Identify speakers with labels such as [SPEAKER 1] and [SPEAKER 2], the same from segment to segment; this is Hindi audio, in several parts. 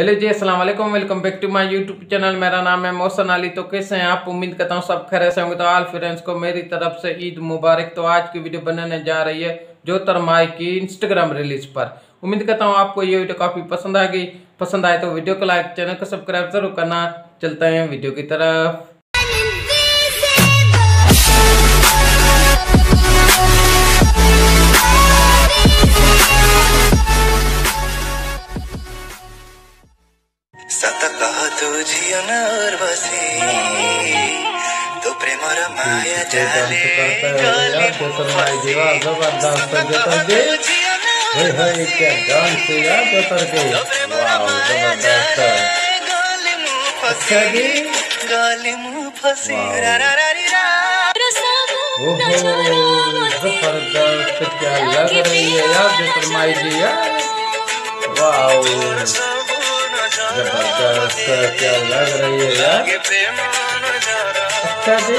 [SPEAKER 1] हेलो जी, अस्सलाम वालेकुम, welcome back to my YouTube channel. मेरा नाम है मोहसन अली। तो कैसे हैं आप? उम्मीद करता हूँ सब खैर से होंगे। तो आल फ्रेंड्स को मेरी तरफ़ से ईद मुबारक। तो आज की वीडियो बनाने जा रही है जो तरमाई की इंस्टाग्राम रिलीज़ पर। उम्मीद करता हूँ आपको ये वीडियो काफ़ी पसंद आएगी पसंद आए तो वीडियो को लाइक चैनल को सब्सक्राइब ज़रूर करना। चलते हैं वीडियो की तरफ़। यार तो ज़बरदस्त जोतर के हे हे क्या डांस है यार के वाह ज़बरदस्त अच्छा जी। ओहो ज़बरदस्त क्या लग रही है यार जोतर माई जी यार। वाह। ज़बरदस्त क्या लग रही है यार। अच्छा जी।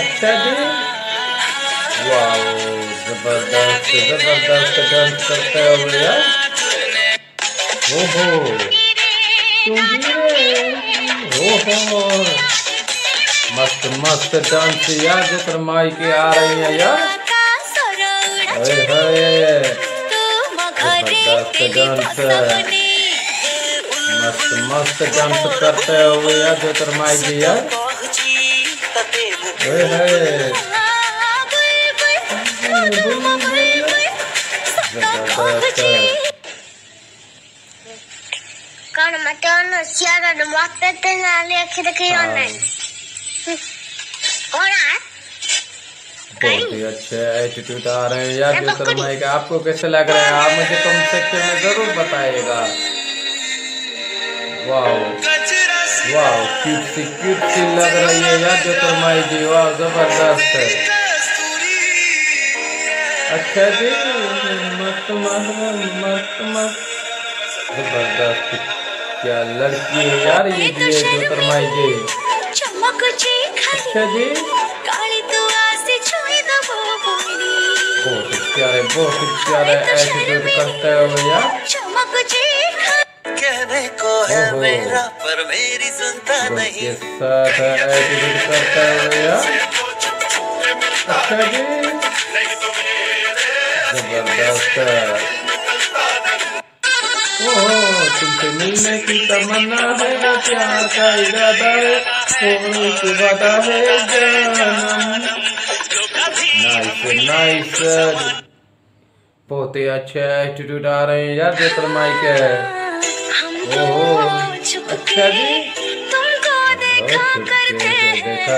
[SPEAKER 1] अच्छा जी। वाह ज़बरदस्त ज़बरदस्त डांस करते हुए यार ओहो। ओहो। मस्त मस्त डांस यार जो शर्माई के आ रही है यार। हाय हाय मस्त मस्त डांस करते हुए यार जो शर्माई जी यार
[SPEAKER 2] Kan online. Ora?
[SPEAKER 1] बहुत ही अच्छे एटीट्यूड आ रहे हैं। यार का आपको कैसे लग रहा है? आप मुझे कम सेक्शन में ज़रूर बताइएगा। क्यूट सी क्यूट सी लग रही है यार जो शर्माई जी वाह ज़बरदस्त है। अच्छा जी मस्त मस्त मस्त मस्त। ज़बरदस्त क्या लड़की है यार ये जी है। जो शर्माई जी अच्छा जी।
[SPEAKER 2] तू
[SPEAKER 1] बहुत प्यारे बहुत ही प्यारे एटीट्यूड करते हुए यार।
[SPEAKER 2] चमकची
[SPEAKER 3] कहने को है मेरा पर मेरी सुनता नहीं।
[SPEAKER 1] के अच्छा जी। ज़बरदस्त। ओहो तुमसे मिलने की तमन्ना है वो प्यार का इरादा है होने की वादा है जन्म। नाइस नाइस बहुत ही अच्छे एटीट्यूड आ रहे हैं यार जेतर माइक है ओहो अच्छा जी।
[SPEAKER 2] तुमको देखा करते
[SPEAKER 1] देखा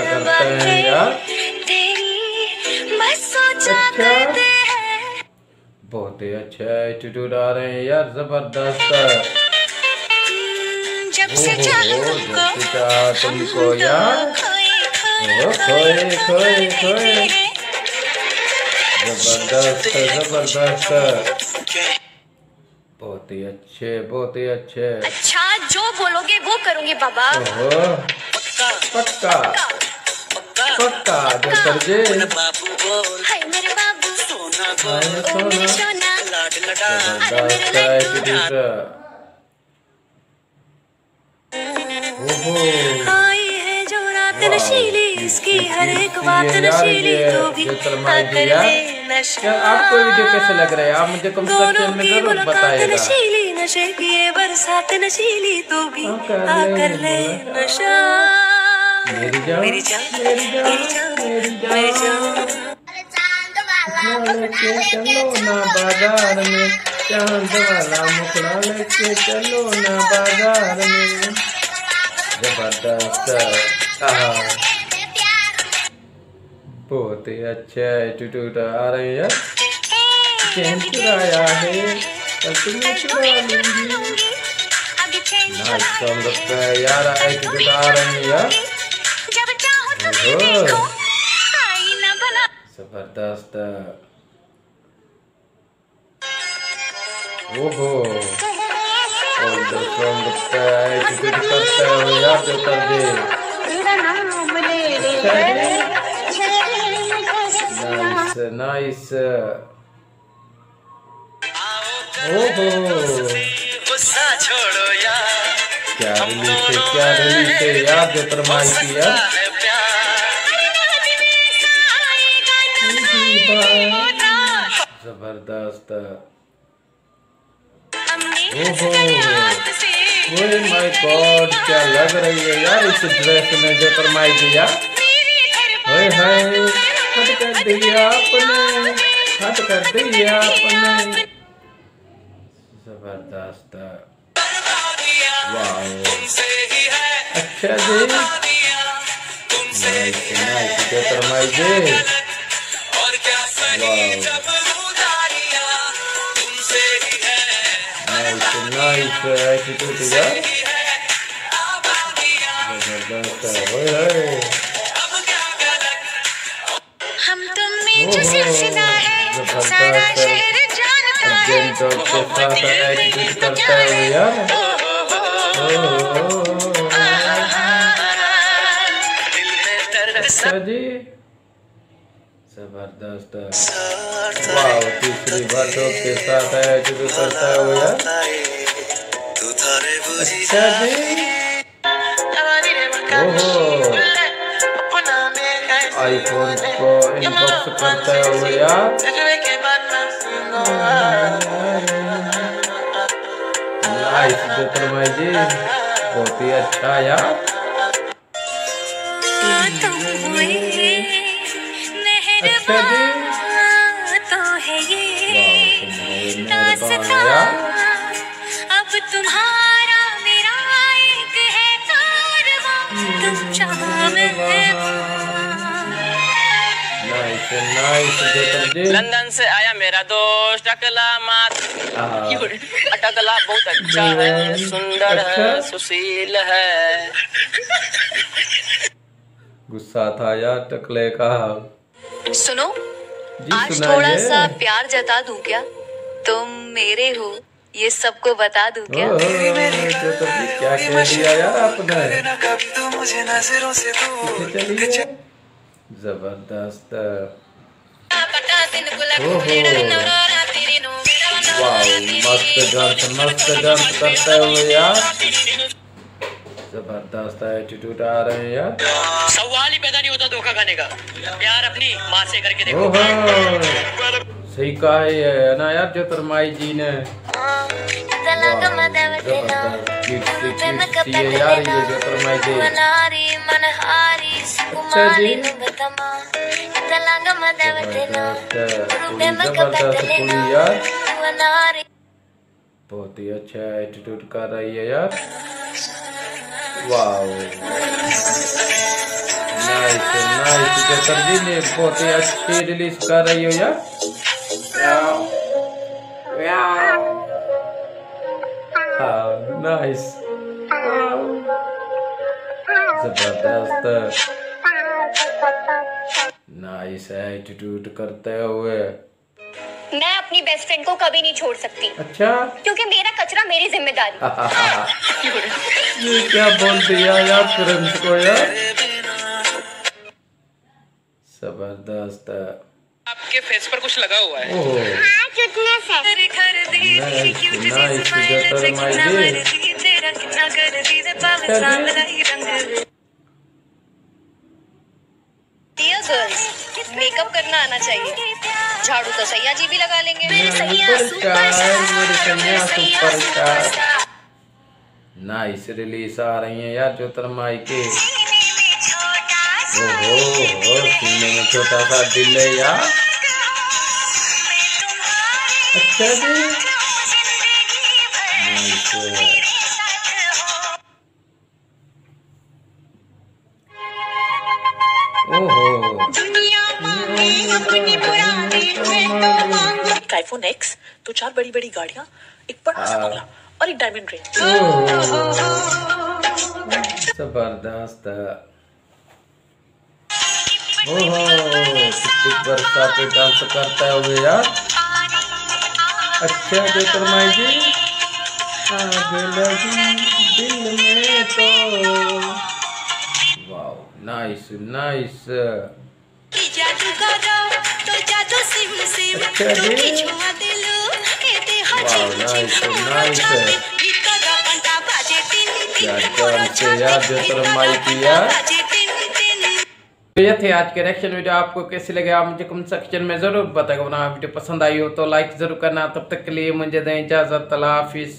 [SPEAKER 1] हैं यार। अच्छा। बहुत ही अच्छे एटीट्यूड आ रहे हैं यार ज़बरदस्त।
[SPEAKER 2] जब से चाहा तुमको तो
[SPEAKER 1] यार।
[SPEAKER 2] खोए, खोए,
[SPEAKER 1] खोए। ज़बरदस्त ज़बरदस्त। बहुत ही अच्छे बहुत ही अच्छे।
[SPEAKER 2] अच्छा जो बोलोगे वो करूँगी बाबा।
[SPEAKER 1] पक्का। पक्का। जो सरजे
[SPEAKER 3] बाबू
[SPEAKER 2] हाय मेरे बाबू।
[SPEAKER 3] सोना
[SPEAKER 1] हाय
[SPEAKER 2] ओ मेरे
[SPEAKER 1] सोना।
[SPEAKER 2] सोना
[SPEAKER 3] लाड लड़ा।
[SPEAKER 1] ज़बरदस्त एटीट्यूड ओहो।
[SPEAKER 2] आई है जो रात नशीली इसकी हर एक बात नशीली तो भी
[SPEAKER 1] यार।
[SPEAKER 2] दे।
[SPEAKER 1] क्या आपको वीडियो कैसे लग रहा है? आप मुझे कम सेक्शन में ज़रूर बताइएगा
[SPEAKER 2] नशीली नशे की ये बरसात नशीली तो भी
[SPEAKER 1] आकर ले
[SPEAKER 2] ले नशा।
[SPEAKER 1] मेरी जान।
[SPEAKER 3] मेरी जान
[SPEAKER 1] मेरी जान
[SPEAKER 3] मेरी
[SPEAKER 1] लेके चलो ना बाज़ार में। चाँद वाला मुखड़ा लेके चलो ना बाज़ार में। ज़बरदस्त। बहुत ही अच्छा एटीट्यूड आ रही है चैन चुराया है। तुम्हें चुरा लूँगी। नाइस सॉन्ग लगता है यार एटीट्यूड आ रही है यार। ज़बरदस्त। ओहो। और जो सॉन्ग लगता है एटीट्यूड करता है यार जो कर दे। नाइस ओहो
[SPEAKER 3] गुस्सा छोड़ो यार
[SPEAKER 1] क्या है क्या है यार जो यार। ज़बरदस्त। ओहो। माय गॉड क्या लग रही है यार इस ड्रेस में जो तरमाई की यार। ओए हाय। हट कर दिया आपने हट कर दिया आपने ज़बरदस्त। अच्छा जी। Nice nice. जो तरमाई जी नाइस नाइस। ज़बरदस्त। है ओए।
[SPEAKER 2] जो सिलसिला है सारा शहर जानता है।
[SPEAKER 1] अर्जेंट के साथ एटीट्यूड करता है? यार। ओहो। अच्छा जी ज़बरदस्त वाह तीसरी बातों के साथ एटीट्यूड करता है वो यार।
[SPEAKER 3] तू थारे बुझी
[SPEAKER 1] अच्छा जी। ओहो। आईफोन को इनबॉक्स करता है यार नाइस ज्योतिर्मय जी बहुत ही अच्छा यार अच्छा जी।
[SPEAKER 2] तो है ये
[SPEAKER 4] लंदन से आया मेरा दोस्त टकला मात
[SPEAKER 1] आहा,
[SPEAKER 4] टकला बहुत अच्छा है सुंदर है
[SPEAKER 1] अच्छा।
[SPEAKER 4] सुशील है।
[SPEAKER 1] गुस्सा था यार टकले का।
[SPEAKER 5] सुनो आज थोड़ा सा प्यार जता दूँ क्या? तुम मेरे हो ये सबको बता दूँ क्या?
[SPEAKER 1] ओहो, ज्योतिर्मय क्या कह दिया यार आपने। ज़बरदस्त। ओहो। मस्त डांस मस्त डांस करता है वो यार। ज़बरदस्त एटीट्यूड आ रहे हैं यार।
[SPEAKER 4] सवाल ही पैदा नहीं होता धोखा खाने का। प्यार अपनी माँ से करके देखो।
[SPEAKER 1] सही कहा है ना यार ज्योतिर्माई जी ने? यार ये जी? अच्छा जी। ज़बरदस्त पूरी यार। बहुत ही अच्छा एटीट्यूड कर रही है यार। वाओ नाइस नाइस जी ने बहुत ही अच्छी रिलीज़ कर रही हो यार। हाँ नाइस ज़बरदस्त नाइस एटीट्यूड करते हुए।
[SPEAKER 6] मैं अपनी बेस्ट फ्रेंड को कभी नहीं छोड़ सकती।
[SPEAKER 1] अच्छा?
[SPEAKER 6] क्योंकि मेरा कचरा मेरी ज़िम्मेदारी।
[SPEAKER 1] ये क्या बोल दिया यार फ्रेंड्स को यार? ज़बरदस्त।
[SPEAKER 4] आपके फेस पर कुछ लगा हुआ है।
[SPEAKER 2] हाँ
[SPEAKER 5] डियर गर्ल्स मेकअप करना आना चाहिए। झाड़ू तो सैया जी भी लगा लेंगे।
[SPEAKER 1] नाइस रिलीज़ आ रही है यार ज्योतिर्मय के। ओहो में छोटा सा दिल है यार। अच्छा
[SPEAKER 7] आईफोन एक्स तो चार बड़ी बड़ी गाड़ियाँ एक बड़ा सा बंगला और एक डायमंड रिंग
[SPEAKER 1] ज़बरदस्त। ओहो कितनी डांस करता है हुए यार। अच्छा जी आग लगी दिल में तो। वाओ नाइस नाइस
[SPEAKER 2] जादू करो जादू सिम सिम
[SPEAKER 1] अच्छा जी। वाओ,
[SPEAKER 2] घंटा बाजे टिन टिन
[SPEAKER 1] क्या से तो ये थे आज के रिएक्शन वीडियो आपको कैसे लगे? आप मुझे कमेंट सेक्शन में ज़रूर बताएगा वीडियो पसंद आई हो तो लाइक ज़रूर करना। तब तक के लिए मुझे दें इजाज़त। हाफिज।